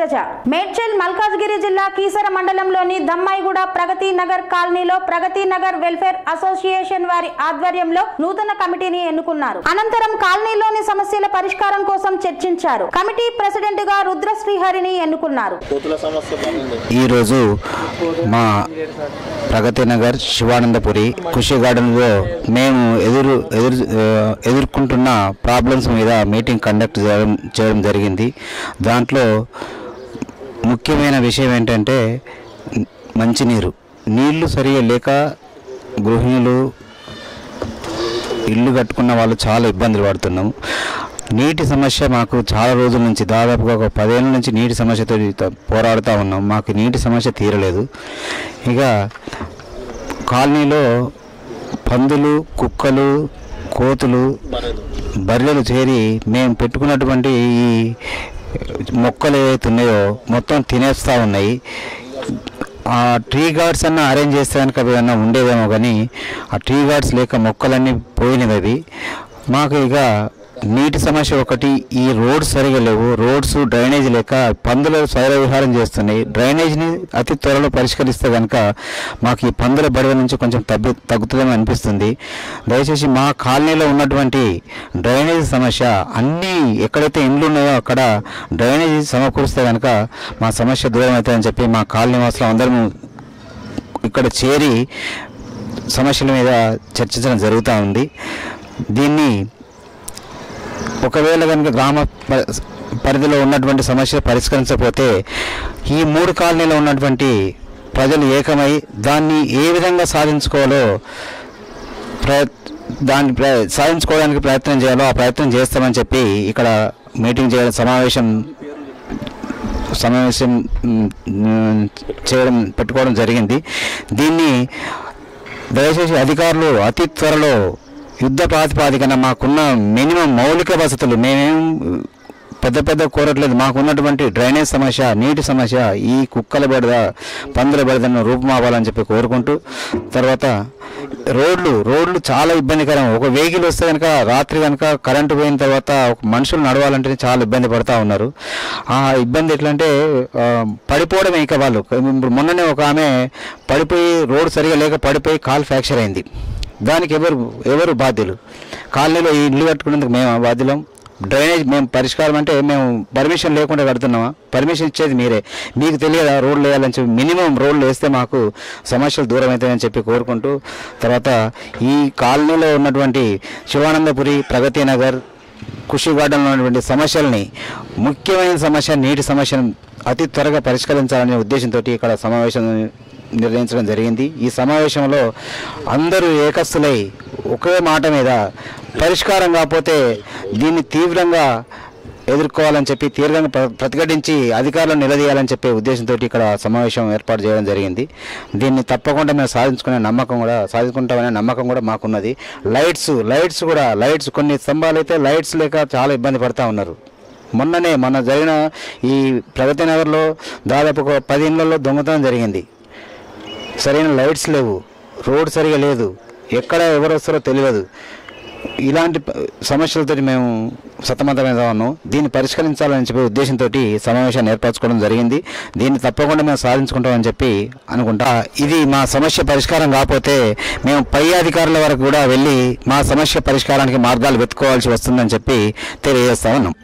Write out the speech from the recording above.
నీరజ మేడ్చల్ మల్కాజ్గిరి జిల్లా కీసర మండలంలోని దమ్మాయిగూడ ప్రగతి నగర్ కాలనీలో ప్రగతి నగర్ వెల్ఫేర్ అసోసియేషన్ వారి ఆధ్వర్యంలో నూతన కమిటీని ఎన్నుకున్నారు. అనంతరం కాలనీలోని సమస్యల పరిష్కారం కోసం చర్చించారు. కమిటీ ప్రెసిడెంట్గా రుద్ర శ్రీహరిని ఎన్నుకున్నారు బాగుంది ఈరోజు మా ప్రగతి నగర్ శివానందపురి కృషి గార్డెన్లో మేము ఎదురు ఎదురు ఎదుర్కొంటున్న ప్రాబ్లమ్స్ మీద మీటింగ్ కండక్ట్ చేయడం చేయడం జరిగింది. దాంట్లో ముఖ్యమైన విషయం ఏంటంటే మంచినీరు నీళ్ళు సరిగా లేక గృహిణులు ఇల్లు కట్టుకున్న వాళ్ళు చాలా ఇబ్బందులు పడుతున్నాం. నీటి సమస్య మాకు చాలా రోజుల నుంచి దాదాపుగా ఒక పదేళ్ళ నుంచి నీటి సమస్యతో పోరాడుతూ ఉన్నాం. మాకు నీటి సమస్య తీరలేదు. ఇక కాలనీలో పందులు కుక్కలు కోతులు బర్రెలు చేరి మేము పెట్టుకున్నటువంటి ఈ మొక్కలు ఏవైతే ఉన్నాయో మొత్తం తినేస్తూ ఉన్నాయి. ఆ ట్రీ గార్డ్స్ అన్న అరేంజ్ చేసేదానికి అవి ఏమన్నా ఉండేదేమో కానీ ఆ ట్రీ గార్డ్స్ లేక మొక్కలన్నీ పోయినవి అవి. మాకు ఇక నీటి సమస్య ఒకటి ఈ రోడ్స్ సరిగా లేవు రోడ్స్ డ్రైనేజ్ లేక పందులు స్వైర విహారం చేస్తున్నాయి. డ్రైనేజ్ని అతి త్వరలో పరిష్కరిస్తే కనుక మాకు ఈ పందుల బడివ నుంచి కొంచెం తగ్గు తగ్గుతుందని అనిపిస్తుంది. దయచేసి మా కాలనీలో ఉన్నటువంటి డ్రైనేజ్ సమస్య అన్నీ ఎక్కడైతే ఇండ్లు ఉన్నాయో అక్కడ డ్రైనేజ్ సమకూరిస్తే కనుక మా సమస్య దూరం అవుతుందని చెప్పి మా కాలనీ వాసులు అందరము ఇక్కడ చేరి సమస్యల మీద చర్చించడం జరుగుతూ ఉంది. దీన్ని ఒకవేళ కనుక గ్రామ ప- పరిధిలో ఉన్నటువంటి సమస్య పరిష్కరించకపోతే ఈ మూడు కాలనీలో ఉన్నటువంటి ప్రజలు ఏకమై దాన్ని ఏ విధంగా సాధించుకోవాలో ప్రయత్ దాన్ని సాధించుకోవడానికి ప్రయత్నం చేయాలో ఆ ప్రయత్నం చేస్తామని చెప్పి ఇక్కడ మీటింగ్ చేయడం సమావేశం సమావేశం చేయడం పెట్టుకోవడం జరిగింది. దీన్ని దయచేసి అధికారులు అతి త్వరలో యుద్ధ ప్రాతిపాదికన మాకున్న మినిమం మౌలిక వసతులు. మేమేం పెద్ద పెద్ద కోరట్లేదు. మాకున్నటువంటి డ్రైనేజ్ సమస్య నీటి సమస్య ఈ కుక్కల బెడద పందుల బెడదను రూపుమాపాలని చెప్పి కోరుకుంటూ తర్వాత రోడ్లు రోడ్లు చాలా ఇబ్బందికరం. ఒక వెహికల్ వస్తే కనుక రాత్రి కనుక కరెంటు పోయిన తర్వాత ఒక మనుషులు నడవాలంటే చాలా ఇబ్బంది పడుతూ ఉన్నారు. ఆ ఇబ్బంది ఎట్లంటే అంటే పడిపోవడమే ఇక వాళ్ళు. ఇప్పుడు మొన్ననే ఒక ఆమె పడిపోయి రోడ్ సరిగా లేక పడిపోయి కాల్ ఫ్రాక్చర్ అయింది. దానికి ఎవరు ఎవరు బాధ్యులు? కాలనీలో ఈ ఇల్లు కట్టుకునేందుకు మేము బాధ్యులం? డ్రైనేజ్ మేము పరిష్కారం అంటే మేము పర్మిషన్ లేకుండా కడుతున్నామా? పర్మిషన్ ఇచ్చేది మీరే. మీకు తెలియదా రోడ్లు వేయాలని చెప్పి మినిమం రోడ్లు వేస్తే మాకు సమస్యలు దూరం అవుతాయని చెప్పి కోరుకుంటూ తర్వాత ఈ కాలనీలో ఉన్నటువంటి శివానందపురి ప్రగతి నగర్ కృషి గార్డెన్లో ఉన్నటువంటి సమస్యల్ని ముఖ్యమైన సమస్య నీటి సమస్యను అతి త్వరగా పరిష్కరించాలనే ఉద్దేశంతో ఇక్కడ సమావేశం నిర్ణయించడం జరిగింది. ఈ సమావేశంలో అందరూ ఏకస్తులై ఒకే మాట మీద పరిష్కారం కాకపోతే దీన్ని తీవ్రంగా ఎదుర్కోవాలని చెప్పి తీవ్రంగా ప్ర- ప్రతిఘటించి అధికారులను నిలదీయాలని చెప్పే ఉద్దేశంతో ఇక్కడ సమావేశం ఏర్పాటు చేయడం జరిగింది. దీన్ని తప్పకుండా మేము సాధించుకునే నమ్మకం కూడా సాధించుకుంటామనే నమ్మకం కూడా మాకున్నది. లైట్స్ లైట్స్ కూడా లైట్స్ కొన్ని స్తంభాలు అయితే లైట్స్ లేక చాలా ఇబ్బంది పడతా ఉన్నారు. మొన్ననే మొన్న జరిగిన ఈ ప్రగతి నగర్లో దాదాపు ఒక పది ఇళ్ళలో దొంగతనం జరిగింది. సరైన లైట్స్ లేవు. రోడ్ సరిగా లేదు. ఎక్కడ ఎవరు వస్తారో తెలియదు. ఇలాంటి సమస్యలతో మేము సతమతమైన ఉన్నాం దీన్ని పరిష్కరించాలని చెప్పే ఉద్దేశంతో సమావేశాన్ని ఏర్పరచుకోవడం జరిగింది. దీన్ని తప్పకుండా మేము సాధించుకుంటామని చెప్పి అనుకుంటా ఇది మా సమస్య పరిష్కారం కాకపోతే మేము పై అధికారుల వరకు కూడా వెళ్ళి మా సమస్య పరిష్కారానికి మార్గాలు వెతుక్కోవాల్సి వస్తుందని చెప్పి తెలియజేస్తా ఉన్నాం